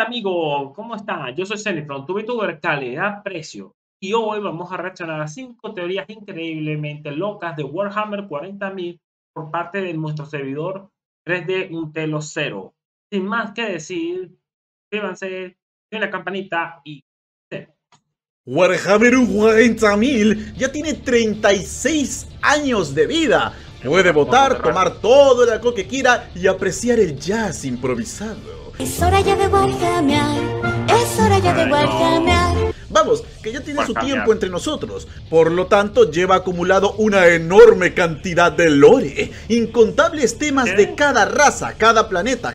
Hola amigo, ¿cómo estás? Yo soy Cenifron, tu VTuber calidad-precio. Y hoy vamos a reaccionar a cinco teorías increíblemente locas de Warhammer 40.000 por parte de nuestro servidor 3D Untelo 0. Sin más que decir, suscríbanse, den la campanita y... Warhammer 40.000 ya tiene 36 años de vida. Puede votar, tomar todo el alcohol que quiera y apreciar el jazz improvisado. Es hora ya de Warhammer, es hora ya de Warhammer. Vamos, que ya tiene su tiempo entre nosotros. Por lo tanto, lleva acumulado una enorme cantidad de lore, incontables temas de cada raza, cada planeta,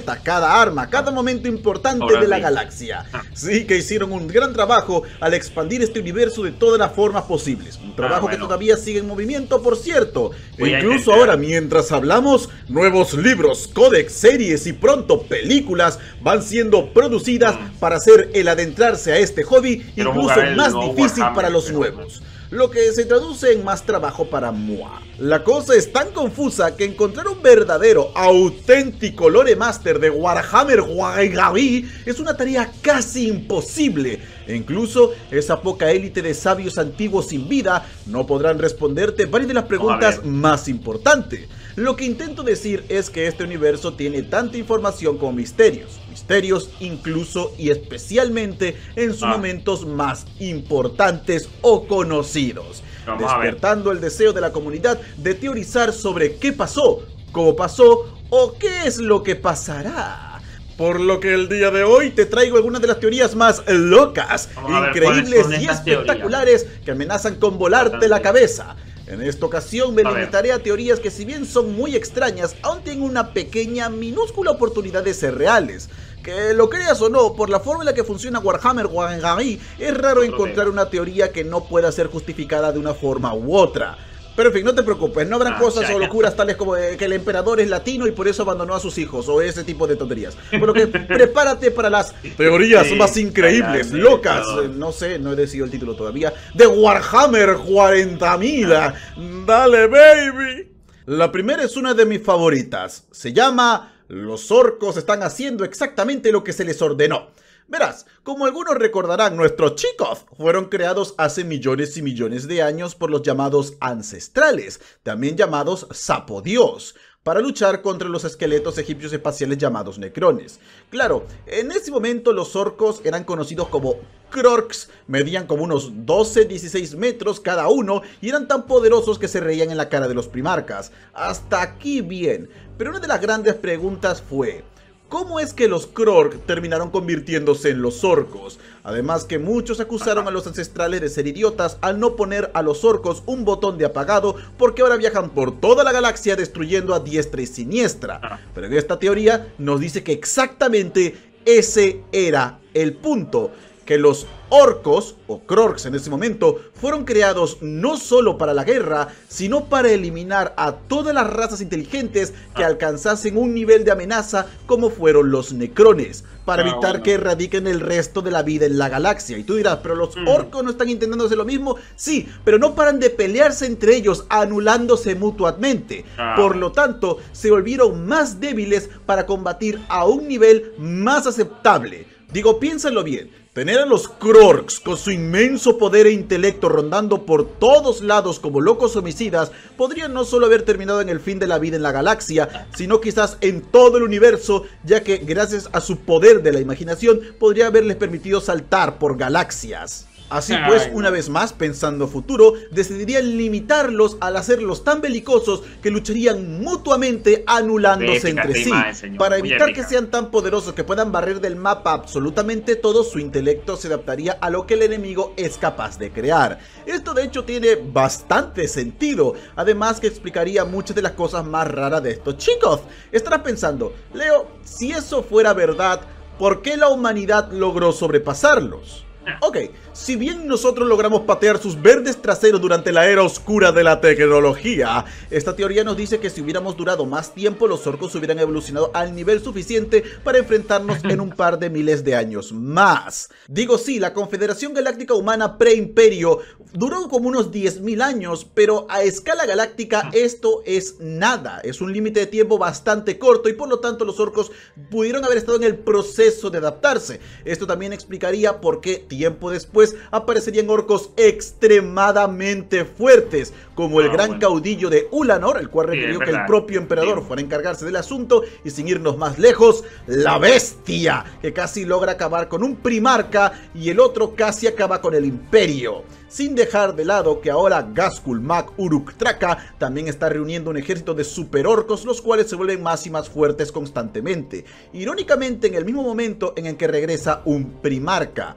cada arma, cada momento importante de la galaxia. Ah. Sí que hicieron un gran trabajo al expandir este universo de todas las formas posibles. Un trabajo ah, que todavía sigue en movimiento, por cierto. E incluso ahora, mientras hablamos, nuevos libros, códex, series y pronto películas van siendo producidas mm. para hacer el adentrarse a este hobby incluso más difícil para los nuevos lo que se traduce en más trabajo para Moa. La cosa es tan confusa que encontrar un verdadero, auténtico lore master de Warhammer Wargavi es una tarea casi imposible. E incluso esa poca élite de sabios antiguos sin vida no podrán responderte varias de las preguntas más importantes. Lo que intento decir es que este universo tiene tanta información como misterios misterios, incluso y especialmente en sus ah. momentos más importantes o conocidos, despertando el deseo de la comunidad de teorizar sobre qué pasó, cómo pasó o qué es lo que pasará. Por lo que el día de hoy te traigo algunas de las teorías más locas, increíbles y espectaculares que amenazan con volarte la cabeza. En esta ocasión me limitaré a teorías que si bien son muy extrañas, aún tienen una pequeña, minúscula oportunidad de ser reales. Que lo creas o no, por la forma en la que funciona Warhammer Warhammer es raro encontrar una teoría que no pueda ser justificada de una forma u otra. Pero en fin, no te preocupes, no habrán ah, cosas o locuras tales como que el emperador es latino y por eso abandonó a sus hijos o ese tipo de tonterías. Por lo que prepárate para las teorías más increíbles, locas, eh, no sé, no he decidido el título todavía, de Warhammer 40.000. Dale, baby. La primera es una de mis favoritas. Se llama Los orcos están haciendo exactamente lo que se les ordenó. Verás, como algunos recordarán, nuestros chicos fueron creados hace millones y millones de años por los llamados ancestrales, también llamados sapodios, para luchar contra los esqueletos egipcios espaciales llamados necrones. Claro, en ese momento los orcos eran conocidos como Krorks, medían como unos 12-16 metros cada uno y eran tan poderosos que se reían en la cara de los primarcas. Hasta aquí bien, pero una de las grandes preguntas fue... ¿Cómo es que los Krork terminaron convirtiéndose en los orcos? Además que muchos acusaron a los ancestrales de ser idiotas al no poner a los orcos un botón de apagado porque ahora viajan por toda la galaxia destruyendo a diestra y siniestra. Ah. Pero en esta teoría nos dice que exactamente ese era el punto que los orcos, o Krorks en ese momento, fueron creados no solo para la guerra, sino para eliminar a todas las razas inteligentes que alcanzasen un nivel de amenaza como fueron los necrones, para ah, evitar que erradiquen el resto de la vida en la galaxia. Y tú dirás, pero los mm. orcos no están intentando hacer lo mismo. Sí, pero no paran de pelearse entre ellos, anulándose mutuamente. Ah. Por lo tanto, se volvieron más débiles para combatir a un nivel más aceptable. Digo, piénsalo bien. Tener a los Krorks con su inmenso poder e intelecto rondando por todos lados como locos homicidas podría no solo haber terminado en el fin de la vida en la galaxia, sino quizás en todo el universo, ya que gracias a su poder de la imaginación podría haberles permitido saltar por galaxias. Así pues, una vez más, pensando futuro, decidirían limitarlos al hacerlos tan belicosos que lucharían mutuamente anulándose entre sí. Para evitar que sean tan poderosos que puedan barrer del mapa absolutamente todo, su intelecto se adaptaría a lo que el enemigo es capaz de crear. Esto de hecho tiene bastante sentido, además que explicaría muchas de las cosas más raras de estos chicos. Estarás pensando, Leo, si eso fuera verdad, ¿por qué la humanidad logró sobrepasarlos? Ok, si bien nosotros logramos patear sus verdes traseros durante la era oscura de la tecnología, esta teoría nos dice que si hubiéramos durado más tiempo, los orcos hubieran evolucionado al nivel suficiente para enfrentarnos en un par de miles de años más. Digo sí, la Confederación Galáctica Humana pre-imperio duró como unos 10.000 años, pero a escala galáctica esto es nada, es un límite de tiempo bastante corto y por lo tanto los orcos pudieron haber estado en el proceso de adaptarse. Esto también explicaría por qué tiempo después aparecerían orcos extremadamente fuertes, como el ah, gran caudillo de Ulanor, el cual requirió que el propio emperador fuera a encargarse del asunto, y sin irnos más lejos, la bestia, que casi logra acabar con un primarca y el otro casi acaba con el imperio. Sin dejar de lado que ahora Gaskul Mac Uruk Traka también está reuniendo un ejército de super orcos los cuales se vuelven más y más fuertes constantemente. Irónicamente en el mismo momento en el que regresa un primarca,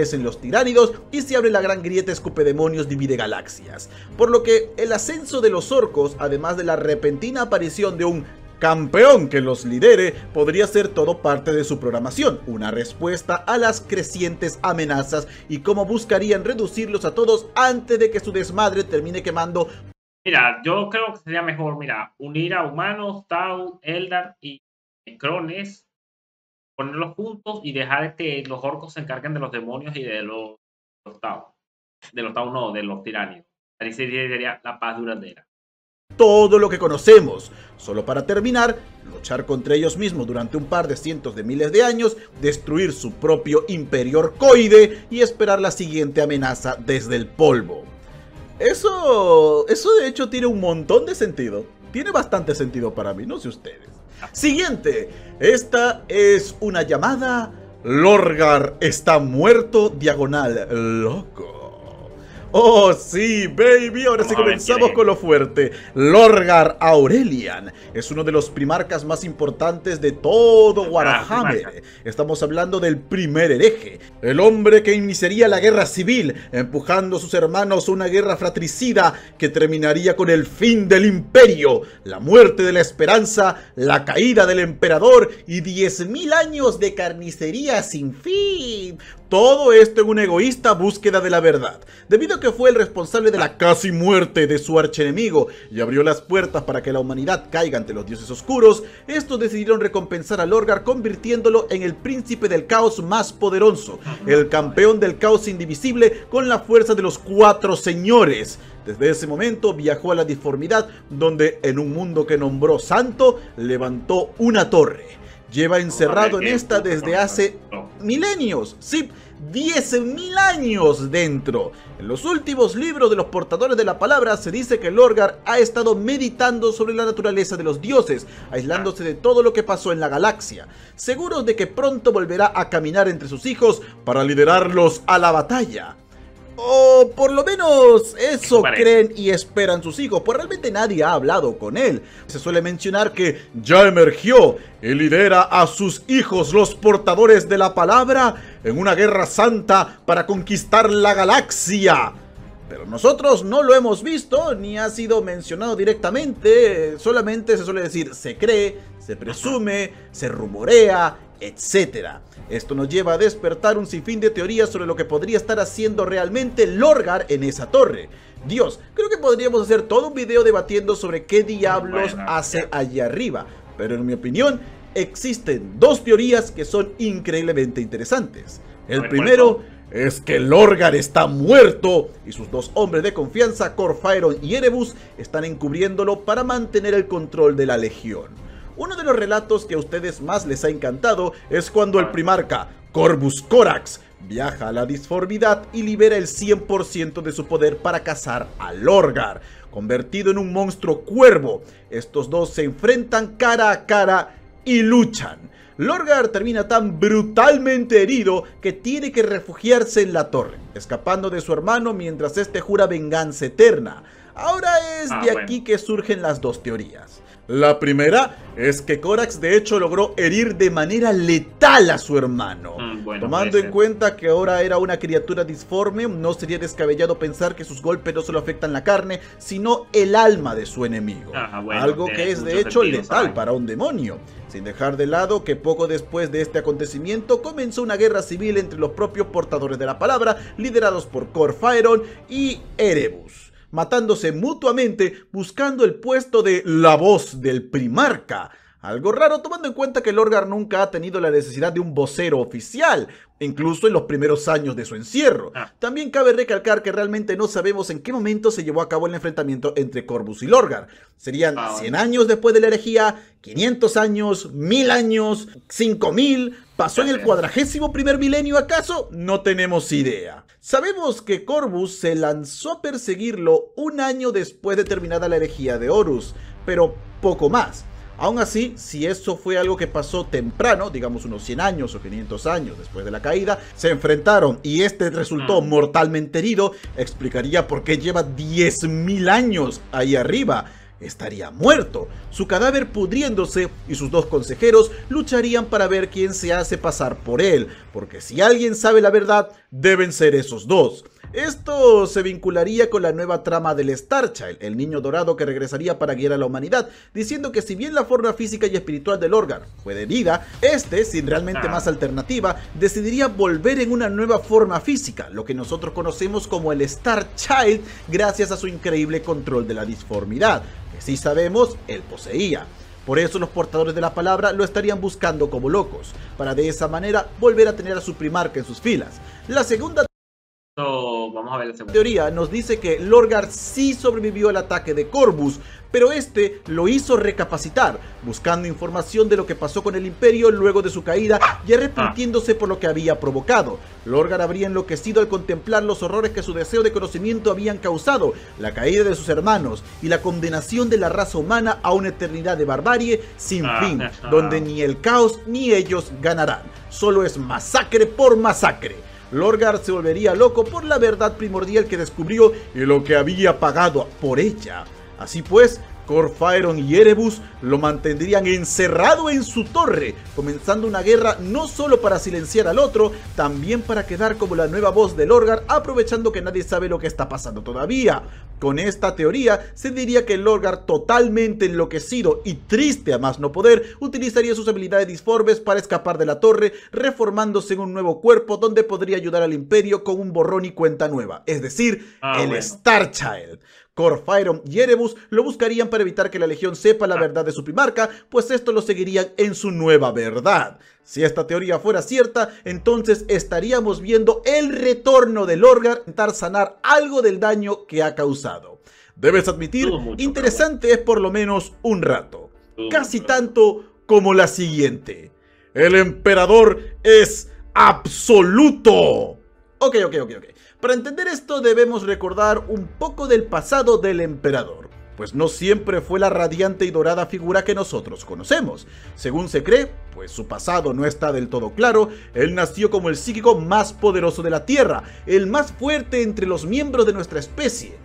aparecen los tiránidos y se abre la gran grieta escupe demonios divide galaxias. Por lo que el ascenso de los orcos, además de la repentina aparición de un campeón que los lidere podría ser todo parte de su programación, una respuesta a las crecientes amenazas y cómo buscarían reducirlos a todos antes de que su desmadre termine quemando. Mira, yo creo que sería mejor, mira, unir a humanos, Tau, Eldar y Crones, ponerlos juntos y dejar que los orcos se encarguen de los demonios y de los, Tau. De los Tau no, de los tiranios. Ahí sería la paz duradera todo lo que conocemos, solo para terminar, luchar contra ellos mismos durante un par de cientos de miles de años, destruir su propio imperio orcoide y esperar la siguiente amenaza desde el polvo. Eso, eso de hecho tiene un montón de sentido. Tiene bastante sentido para mí, no sé ustedes. Siguiente, esta es una llamada Lorgar está muerto diagonal loco. Oh, sí, baby. Ahora sí comenzamos con lo fuerte. Lorgar Aurelian es uno de los primarcas más importantes de todo Warhammer. Estamos hablando del primer hereje. El hombre que iniciaría la guerra civil, empujando a sus hermanos a una guerra fratricida que terminaría con el fin del imperio, la muerte de la esperanza, la caída del emperador y 10.000 años de carnicería sin fin. Todo esto en una egoísta búsqueda de la verdad, debido a que fue el responsable de la casi muerte de su archenemigo y abrió las puertas para que la humanidad caiga ante los dioses oscuros, estos decidieron recompensar a Lorgar convirtiéndolo en el príncipe del caos más poderoso, el campeón del caos indivisible con la fuerza de los cuatro señores. Desde ese momento viajó a la disformidad, donde en un mundo que nombró santo, levantó una torre lleva encerrado en esta desde hace milenios, sí, 10.000 años dentro. En los últimos libros de los portadores de la palabra se dice que Lorgar ha estado meditando sobre la naturaleza de los dioses, aislándose de todo lo que pasó en la galaxia, seguros de que pronto volverá a caminar entre sus hijos para liderarlos a la batalla. O por lo menos eso creen y esperan sus hijos, pues realmente nadie ha hablado con él. Se suele mencionar que ya emergió y lidera a sus hijos, los portadores de la palabra, en una guerra santa para conquistar la galaxia. Pero nosotros no lo hemos visto ni ha sido mencionado directamente, solamente se suele decir se cree, se presume, se rumorea, etc. Esto nos lleva a despertar un sinfín de teorías sobre lo que podría estar haciendo realmente Lorgar en esa torre. Dios, creo que podríamos hacer todo un video debatiendo sobre qué diablos hace allí arriba, pero en mi opinión existen dos teorías que son increíblemente interesantes. El primero es que Lorgar está muerto y sus dos hombres de confianza, Corfairon y Erebus, están encubriéndolo para mantener el control de la legión. Uno de los relatos que a ustedes más les ha encantado es cuando el primarca, Corvus Corax, viaja a la disformidad y libera el 100% de su poder para cazar a Lorgar, convertido en un monstruo cuervo. Estos dos se enfrentan cara a cara y luchan. Lorgar termina tan brutalmente herido que tiene que refugiarse en la torre, escapando de su hermano mientras este jura venganza eterna. Ahora es ah, de aquí que surgen las dos teorías. La primera es que Corax de hecho logró herir de manera letal a su hermano. Mm, Tomando en cuenta que ahora era una criatura disforme, no sería descabellado pensar que sus golpes no solo afectan la carne, sino el alma de su enemigo. Algo que es de hecho letal para un demonio. Sin dejar de lado que poco después de este acontecimiento comenzó una guerra civil entre los propios portadores de la palabra, liderados por Corfaeron y Erebus matándose mutuamente buscando el puesto de la voz del primarca. Algo raro tomando en cuenta que Lorgar nunca ha tenido la necesidad de un vocero oficial, incluso en los primeros años de su encierro. Ah. También cabe recalcar que realmente no sabemos en qué momento se llevó a cabo el enfrentamiento entre Corvus y Lorgar. Serían 100 ah, años después de la herejía, 500 años, 1000 años, 5000. ¿Pasó en el cuadragésimo primer milenio acaso? No tenemos idea. Sabemos que Corvus se lanzó a perseguirlo un año después de terminada la herejía de Horus, pero poco más. Aún así, si eso fue algo que pasó temprano, digamos unos 100 años o 500 años después de la caída, se enfrentaron y este resultó mm. mortalmente herido, explicaría por qué lleva 10.000 años ahí arriba estaría muerto, su cadáver pudriéndose y sus dos consejeros lucharían para ver quién se hace pasar por él, porque si alguien sabe la verdad, deben ser esos dos. Esto se vincularía con la nueva trama del Starchild, el niño dorado que regresaría para guiar a la humanidad, diciendo que si bien la forma física y espiritual del Orgar fue de vida, este, sin realmente más alternativa, decidiría volver en una nueva forma física, lo que nosotros conocemos como el Starchild, gracias a su increíble control de la disformidad, que si sabemos, él poseía. Por eso los portadores de la palabra lo estarían buscando como locos, para de esa manera volver a tener a su primarca en sus filas. La segunda vamos a ver la teoría nos dice que Lorgar sí sobrevivió al ataque de Corvus, pero este lo hizo recapacitar, buscando información de lo que pasó con el imperio luego de su caída y arrepintiéndose por lo que había provocado. Lorgar habría enloquecido al contemplar los horrores que su deseo de conocimiento habían causado, la caída de sus hermanos y la condenación de la raza humana a una eternidad de barbarie sin ah, fin, donde ni el caos ni ellos ganarán. Solo es masacre por masacre. Lorgar se volvería loco por la verdad primordial que descubrió y lo que había pagado por ella. Así pues, Corfaeron y Erebus lo mantendrían encerrado en su torre, comenzando una guerra no solo para silenciar al otro, también para quedar como la nueva voz de Lorgar, aprovechando que nadie sabe lo que está pasando todavía. Con esta teoría, se diría que Lorgar, totalmente enloquecido y triste a más no poder, utilizaría sus habilidades disformes para escapar de la torre, reformándose en un nuevo cuerpo donde podría ayudar al imperio con un borrón y cuenta nueva, es decir, ah, el Starchild. Corfairon y Erebus lo buscarían para evitar que la Legión sepa la ah. verdad de su primarca, pues esto lo seguirían en su nueva verdad. Si esta teoría fuera cierta, entonces estaríamos viendo el retorno de Lorgar intentar sanar algo del daño que ha causado. Debes admitir, interesante es por lo menos un rato. Casi tanto como la siguiente. El emperador es absoluto. Ok, ok, ok, ok. Para entender esto debemos recordar un poco del pasado del emperador, pues no siempre fue la radiante y dorada figura que nosotros conocemos. Según se cree, pues su pasado no está del todo claro, él nació como el psíquico más poderoso de la Tierra, el más fuerte entre los miembros de nuestra especie.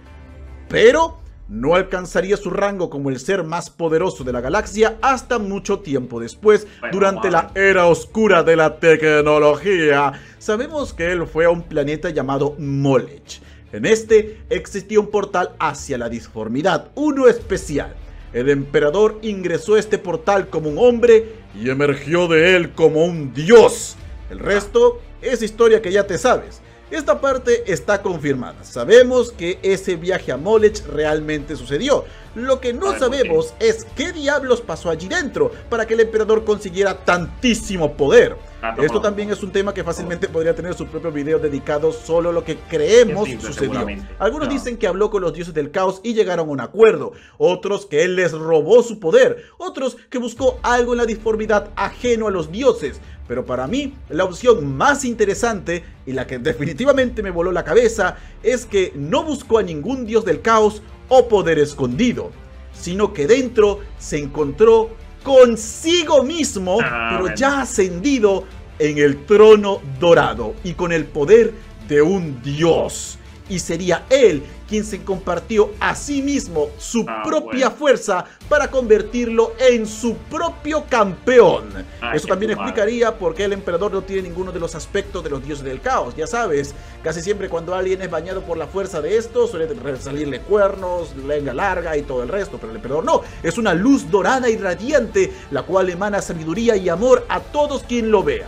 Pero no alcanzaría su rango como el ser más poderoso de la galaxia hasta mucho tiempo después, durante la era oscura de la tecnología. Sabemos que él fue a un planeta llamado Molech. En este existía un portal hacia la disformidad, uno especial. El emperador ingresó a este portal como un hombre y emergió de él como un dios. El resto es historia que ya te sabes. Esta parte está confirmada. Sabemos que ese viaje a Molech realmente sucedió. Lo que no sabemos es qué diablos pasó allí dentro para que el emperador consiguiera tantísimo poder. Ah, Esto también es un tema que fácilmente podría tener su propio video dedicado solo a lo que creemos sucedió. Algunos dicen que habló con los dioses del caos y llegaron a un acuerdo. Otros que él les robó su poder. Otros que buscó algo en la disformidad ajeno a los dioses. Pero para mí, la opción más interesante y la que definitivamente me voló la cabeza es que no buscó a ningún dios del caos o poder escondido, sino que dentro se encontró consigo mismo, ah, pero ya ascendido en el trono dorado y con el poder de un dios. Y sería él quien se compartió a sí mismo su ah, propia fuerza para convertirlo en su propio campeón. Eso también explicaría por qué el emperador no tiene ninguno de los aspectos de los dioses del caos. Ya sabes, casi siempre cuando alguien es bañado por la fuerza de esto, suele salirle cuernos, lengua larga y todo el resto, pero el emperador no. Es una luz dorada y radiante, la cual emana sabiduría y amor a todos quien lo vea.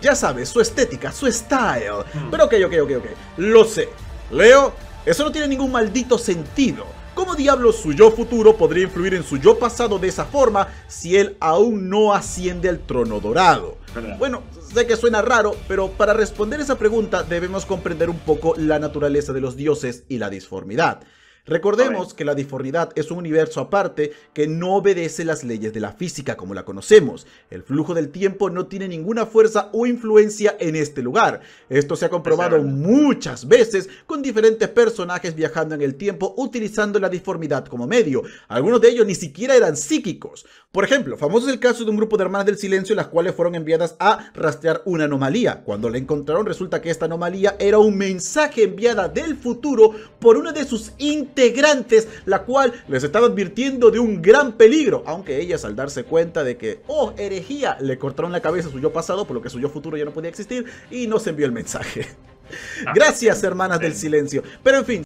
Ya sabes, su estética, su style. Hmm. Pero ok, ok, ok, ok. Lo sé. Leo, eso no tiene ningún maldito sentido. ¿Cómo diablos su yo futuro podría influir en su yo pasado de esa forma si él aún no asciende al trono dorado? Bueno, sé que suena raro, pero para responder esa pregunta debemos comprender un poco la naturaleza de los dioses y la disformidad. Recordemos que la disformidad es un universo aparte que no obedece las leyes de la física como la conocemos. El flujo del tiempo no tiene ninguna fuerza o influencia en este lugar. Esto se ha comprobado muchas veces con diferentes personajes viajando en el tiempo utilizando la disformidad como medio. Algunos de ellos ni siquiera eran psíquicos. Por ejemplo, famoso es el caso de un grupo de hermanas del silencio las cuales fueron enviadas a rastrear una anomalía. Cuando la encontraron resulta que esta anomalía era un mensaje enviada del futuro por una de sus integrantes, la cual les estaba advirtiendo de un gran peligro, aunque ellas al darse cuenta de que, oh, herejía, le cortaron la cabeza a su yo pasado, por lo que su yo futuro ya no podía existir y no se envió el mensaje. Ah. Gracias, hermanas del silencio. Pero en fin,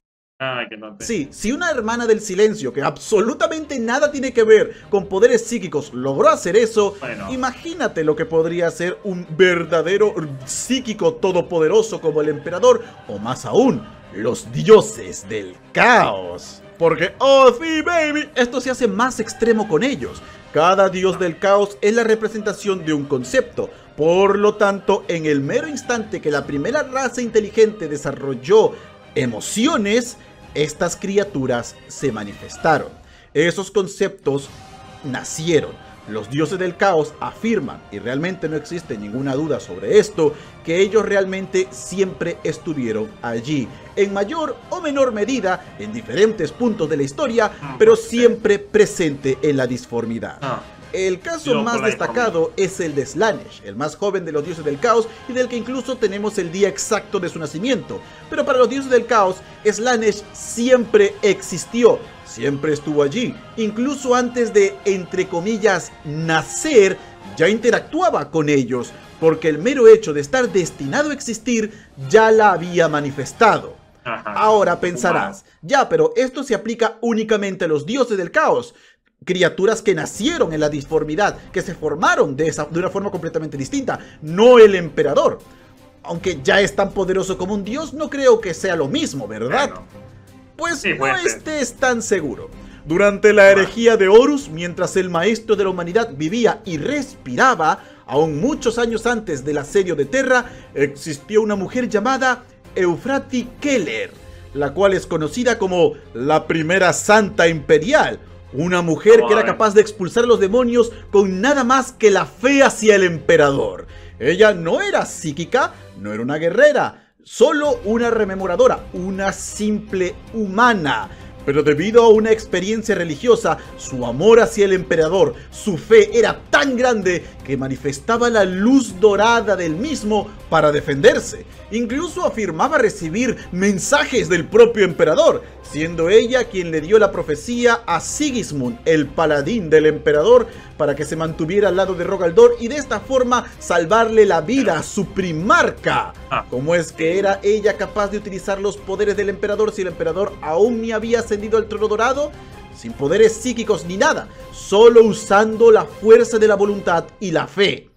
Sí, si una hermana del silencio, que absolutamente nada tiene que ver con poderes psíquicos, logró hacer eso, imagínate lo que podría ser un verdadero psíquico todopoderoso como el emperador, o más aún, los dioses del caos. Porque, oh sí, baby, esto se hace más extremo con ellos. Cada dios del caos es la representación de un concepto. Por lo tanto, en el mero instante que la primera raza inteligente desarrolló emociones, estas criaturas se manifestaron. Esos conceptos nacieron. Los dioses del caos afirman, y realmente no existe ninguna duda sobre esto, que ellos realmente siempre estuvieron allí, en mayor o menor medida, en diferentes puntos de la historia, ah, pero siempre presente en la disformidad. El caso más destacado es el de Slanesh, el más joven de los dioses del caos y del que incluso tenemos el día exacto de su nacimiento. Pero para los dioses del caos, Slanesh siempre existió, siempre estuvo allí. Incluso antes de, entre comillas, nacer, ya interactuaba con ellos, porque el mero hecho de estar destinado a existir ya la había manifestado. Ahora pensarás, ya, pero esto se aplica únicamente a los dioses del caos criaturas que nacieron en la disformidad, que se formaron de, esa, de una forma completamente distinta, no el emperador. Aunque ya es tan poderoso como un dios, no creo que sea lo mismo, ¿verdad? Pues no estés tan seguro. Durante la herejía de Horus, mientras el maestro de la humanidad vivía y respiraba, aún muchos años antes del asedio de Terra, existió una mujer llamada Eufrati Keller, la cual es conocida como la primera santa imperial, una mujer que era capaz de expulsar a los demonios con nada más que la fe hacia el emperador. Ella no era psíquica, no era una guerrera, solo una rememoradora, una simple humana pero debido a una experiencia religiosa, su amor hacia el emperador, su fe era tan grande que manifestaba la luz dorada del mismo para defenderse. Incluso afirmaba recibir mensajes del propio emperador, siendo ella quien le dio la profecía a Sigismund, el paladín del emperador, para que se mantuviera al lado de Rogaldor y de esta forma salvarle la vida a su primarca. Ah. ¿Cómo es que era ella capaz de utilizar los poderes del emperador si el emperador aún ni había ascendido al trono dorado? Sin poderes psíquicos ni nada, solo usando la fuerza de la voluntad y la fe.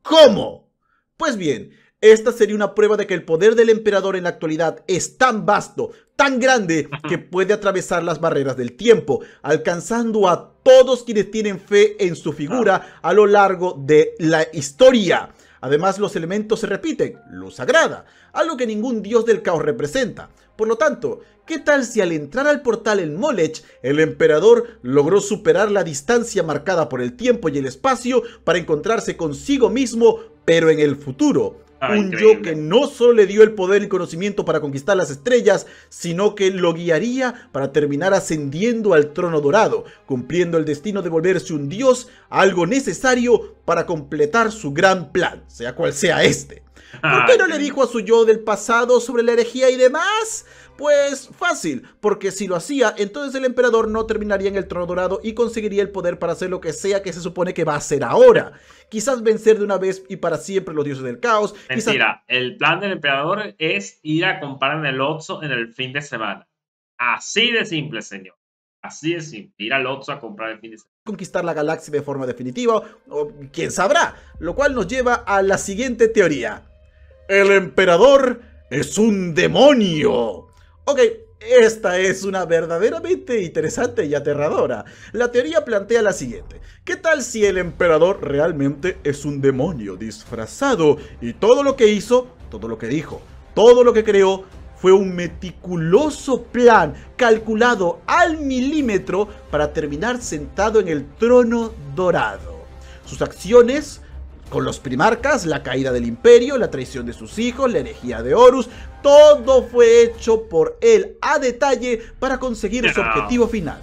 ¿Cómo? Pues bien, esta sería una prueba de que el poder del emperador en la actualidad es tan vasto, tan grande, que puede atravesar las barreras del tiempo, alcanzando a todos quienes tienen fe en su figura a lo largo de la historia. Además, los elementos se repiten, luz sagrada, algo que ningún dios del caos representa. Por lo tanto, ¿qué tal si al entrar al portal en Molech, el emperador logró superar la distancia marcada por el tiempo y el espacio para encontrarse consigo mismo, pero en el futuro? Ah, un yo que no solo le dio el poder y conocimiento para conquistar las estrellas, sino que lo guiaría para terminar ascendiendo al trono dorado, cumpliendo el destino de volverse un dios, algo necesario para completar su gran plan, sea cual sea este. ¿Por qué no le dijo a su yo del pasado sobre la herejía y demás? Pues fácil, porque si lo hacía, entonces el emperador no terminaría en el trono dorado y conseguiría el poder para hacer lo que sea que se supone que va a hacer ahora. Quizás vencer de una vez y para siempre los dioses del caos. Mentira, el plan del emperador es ir a comprar en el Oxxo en el fin de semana. Así de simple, señor. Así de simple. Ir al Oxxo a comprar el fin de semana conquistar la galaxia de forma definitiva, o quién sabrá, lo cual nos lleva a la siguiente teoría. El emperador es un demonio. Ok, esta es una verdaderamente interesante y aterradora. La teoría plantea la siguiente. ¿Qué tal si el emperador realmente es un demonio disfrazado y todo lo que hizo, todo lo que dijo, todo lo que creó fue un meticuloso plan calculado al milímetro para terminar sentado en el trono dorado? Sus acciones con los primarcas, la caída del imperio, la traición de sus hijos, la herejía de Horus, todo fue hecho por él a detalle para conseguir su objetivo final.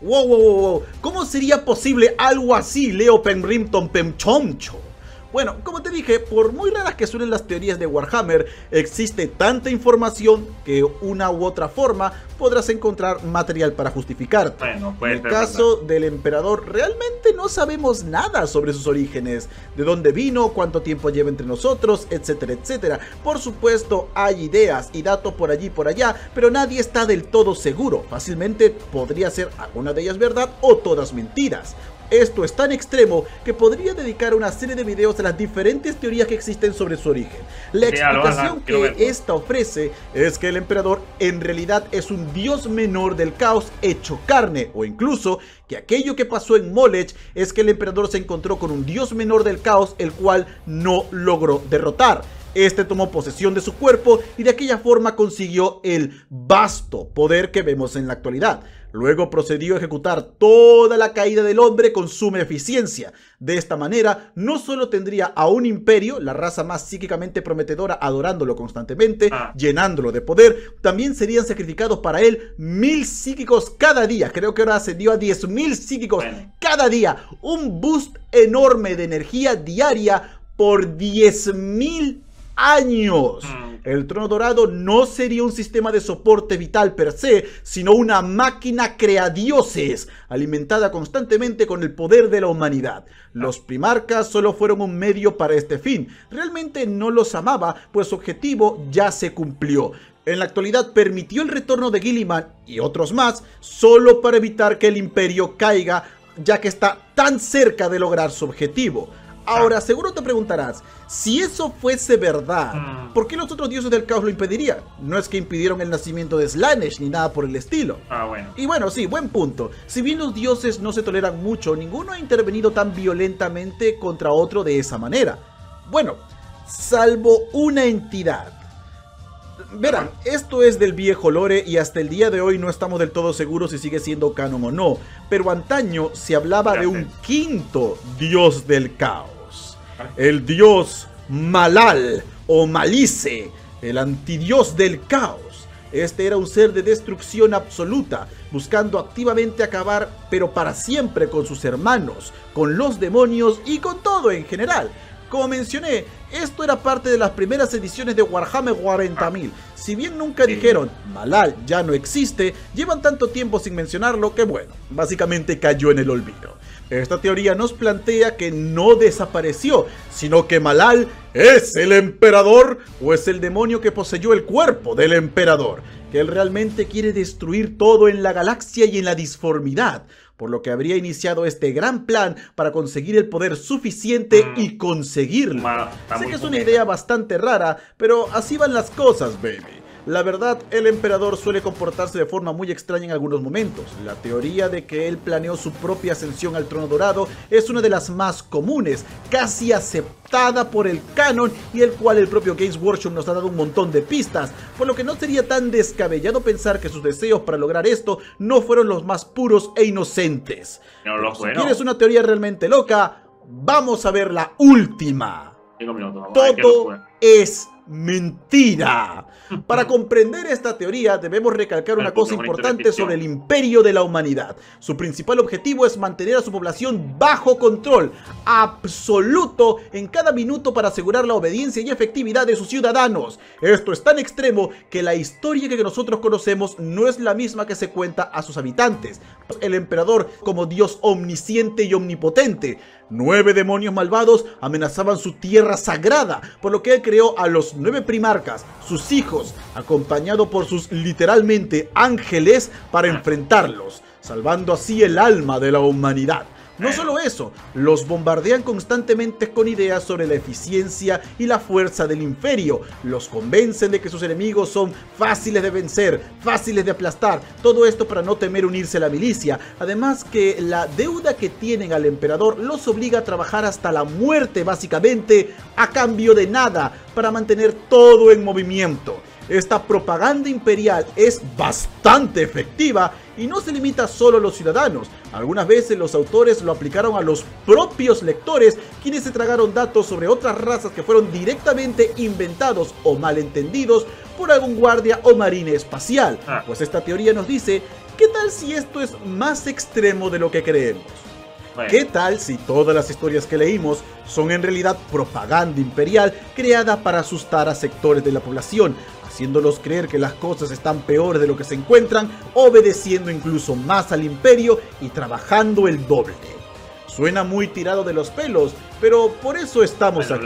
Wow, wow, wow, wow. ¿Cómo sería posible algo así, Leo Penrimton Pemchoncho? Bueno, como te dije, por muy raras que suenen las teorías de Warhammer, existe tanta información que una u otra forma podrás encontrar material para justificarte. Bueno, en el caso del emperador, realmente no sabemos nada sobre sus orígenes, de dónde vino, cuánto tiempo lleva entre nosotros, etcétera, etcétera. Por supuesto, hay ideas y datos por allí y por allá, pero nadie está del todo seguro. Fácilmente podría ser alguna de ellas verdad o todas mentiras. Esto es tan extremo que podría dedicar una serie de videos a las diferentes teorías que existen sobre su origen. La explicación que esta ofrece es que el emperador en realidad es un dios menor del caos hecho carne, o incluso que aquello que pasó en Molech es que el emperador se encontró con un dios menor del caos el cual no logró derrotar. Este tomó posesión de su cuerpo y de aquella forma consiguió el vasto poder que vemos en la actualidad. Luego procedió a ejecutar toda la caída del hombre con suma eficiencia. De esta manera, no solo tendría a un imperio, la raza más psíquicamente prometedora, adorándolo constantemente, ah. llenándolo de poder, también serían sacrificados para él mil psíquicos cada día. Creo que ahora ascendió a diez mil psíquicos cada día. Un boost enorme de energía diaria por diez mil años. Mm. El trono dorado no sería un sistema de soporte vital per se, sino una máquina creadioses, alimentada constantemente con el poder de la humanidad. Los primarcas solo fueron un medio para este fin. Realmente no los amaba, pues su objetivo ya se cumplió. En la actualidad permitió el retorno de Gilliman y otros más, solo para evitar que el imperio caiga, ya que está tan cerca de lograr su objetivo. Ahora, seguro te preguntarás, si eso fuese verdad, mm. ¿por qué los otros dioses del caos lo impedirían? No es que impidieron el nacimiento de Slanesh ni nada por el estilo. Ah, bueno. Y bueno, sí, buen punto. Si bien los dioses no se toleran mucho, ninguno ha intervenido tan violentamente contra otro de esa manera. Bueno, salvo una entidad. Verán, esto es del viejo lore y hasta el día de hoy no estamos del todo seguros si sigue siendo canon o no, pero antaño se hablaba de un quinto dios del caos el dios Malal o Malice, el antidios del caos. Este era un ser de destrucción absoluta, buscando activamente acabar, pero para siempre con sus hermanos, con los demonios y con todo en general. Como mencioné, esto era parte de las primeras ediciones de Warhammer 40.000. Si bien nunca dijeron Malal ya no existe, llevan tanto tiempo sin mencionarlo que bueno, básicamente cayó en el olvido. Esta teoría nos plantea que no desapareció, sino que Malal es el emperador o es el demonio que poseyó el cuerpo del emperador, que él realmente quiere destruir todo en la galaxia y en la disformidad, por lo que habría iniciado este gran plan para conseguir el poder suficiente mm. y conseguirlo. sé que es una idea bastante rara, pero así van las cosas, baby. La verdad, el emperador suele comportarse de forma muy extraña en algunos momentos. La teoría de que él planeó su propia ascensión al trono dorado es una de las más comunes, casi aceptada por el canon y el cual el propio Games Workshop nos ha dado un montón de pistas, por lo que no sería tan descabellado pensar que sus deseos para lograr esto no fueron los más puros e inocentes. No lo si tienes una teoría realmente loca, vamos a ver la última. Todo es mentira. Para comprender esta teoría debemos recalcar una cosa importante sobre el imperio de la humanidad. Su principal objetivo es mantener a su población bajo control absoluto en cada minuto para asegurar la obediencia y efectividad de sus ciudadanos. Esto es tan extremo que la historia que nosotros conocemos no es la misma que se cuenta a sus habitantes. El emperador como dios omnisciente y omnipotente. Nueve demonios malvados amenazaban su tierra sagrada, por lo que él creó a los nueve primarcas, sus hijos, acompañado por sus literalmente ángeles para enfrentarlos, salvando así el alma de la humanidad. No solo eso, los bombardean constantemente con ideas sobre la eficiencia y la fuerza del imperio, los convencen de que sus enemigos son fáciles de vencer, fáciles de aplastar, todo esto para no temer unirse a la milicia, además que la deuda que tienen al emperador los obliga a trabajar hasta la muerte básicamente a cambio de nada para mantener todo en movimiento. Esta propaganda imperial es bastante efectiva y no se limita solo a los ciudadanos. Algunas veces los autores lo aplicaron a los propios lectores, quienes se tragaron datos sobre otras razas que fueron directamente inventados o malentendidos por algún guardia o marine espacial. Ah. Pues esta teoría nos dice, ¿qué tal si esto es más extremo de lo que creemos? ¿Qué tal si todas las historias que leímos son en realidad propaganda imperial creada para asustar a sectores de la población, haciéndolos creer que las cosas están peores de lo que se encuentran, obedeciendo incluso más al imperio y trabajando el doble. Suena muy tirado de los pelos, pero por eso estamos aquí.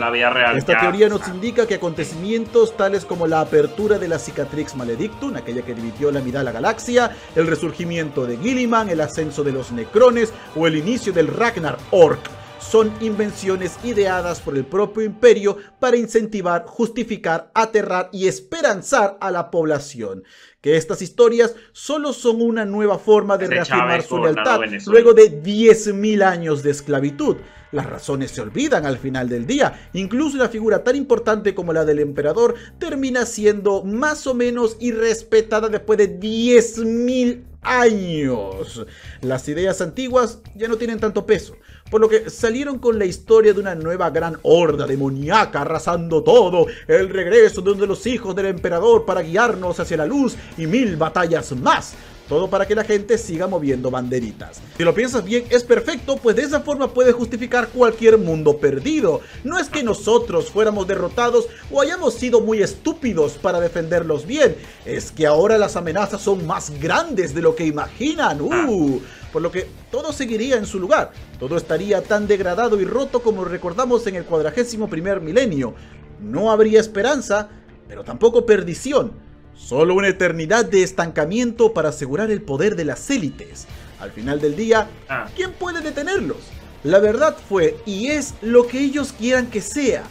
Esta teoría nos indica que acontecimientos tales como la apertura de la Cicatrix Maledictum, aquella que dividió la mitad de la galaxia, el resurgimiento de Gilliman, el ascenso de los Necrones o el inicio del Ragnar Orc son invenciones ideadas por el propio imperio para incentivar, justificar, aterrar y esperanzar a la población. Que estas historias solo son una nueva forma de reafirmar su lealtad luego de 10.000 años de esclavitud. Las razones se olvidan al final del día. Incluso una figura tan importante como la del emperador termina siendo más o menos irrespetada después de 10.000 años. Las ideas antiguas ya no tienen tanto peso por lo que salieron con la historia de una nueva gran horda demoníaca arrasando todo, el regreso de uno de los hijos del emperador para guiarnos hacia la luz y mil batallas más. Todo para que la gente siga moviendo banderitas. Si lo piensas bien, es perfecto, pues de esa forma puede justificar cualquier mundo perdido. No es que nosotros fuéramos derrotados o hayamos sido muy estúpidos para defenderlos bien, es que ahora las amenazas son más grandes de lo que imaginan. Uh por lo que todo seguiría en su lugar. Todo estaría tan degradado y roto como recordamos en el cuadragésimo primer milenio. No habría esperanza, pero tampoco perdición. Solo una eternidad de estancamiento para asegurar el poder de las élites. Al final del día, ah. ¿quién puede detenerlos? La verdad fue y es lo que ellos quieran que sea,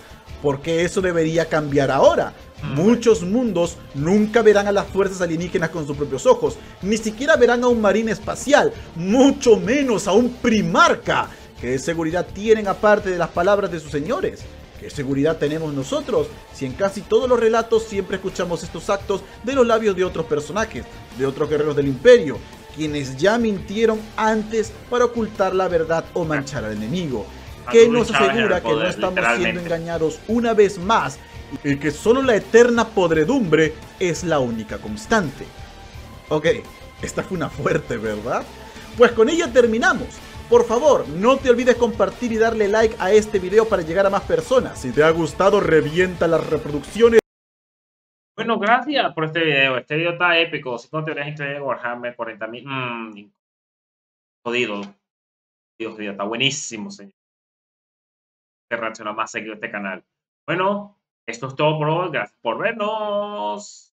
porque eso debería cambiar ahora. Muchos mundos nunca verán a las fuerzas alienígenas con sus propios ojos, ni siquiera verán a un marine espacial, mucho menos a un primarca. ¿Qué seguridad tienen aparte de las palabras de sus señores? ¿Qué seguridad tenemos nosotros si en casi todos los relatos siempre escuchamos estos actos de los labios de otros personajes, de otros guerreros del imperio, quienes ya mintieron antes para ocultar la verdad o manchar al enemigo? ¿Qué nos asegura que no estamos siendo engañados una vez más y que solo la eterna podredumbre es la única constante. Ok, esta fue una fuerte, ¿verdad? Pues con ella terminamos. Por favor, no te olvides compartir y darle like a este video para llegar a más personas. Si te ha gustado, revienta las reproducciones. Bueno, gracias por este video. Este video está épico. Si no te ves increíble Warhammer 40.000. Mmm, jodido. Dios mío, está buenísimo, señor. Que reacciona más seguido este canal. Bueno, esto es todo por hoy. Gracias por vernos.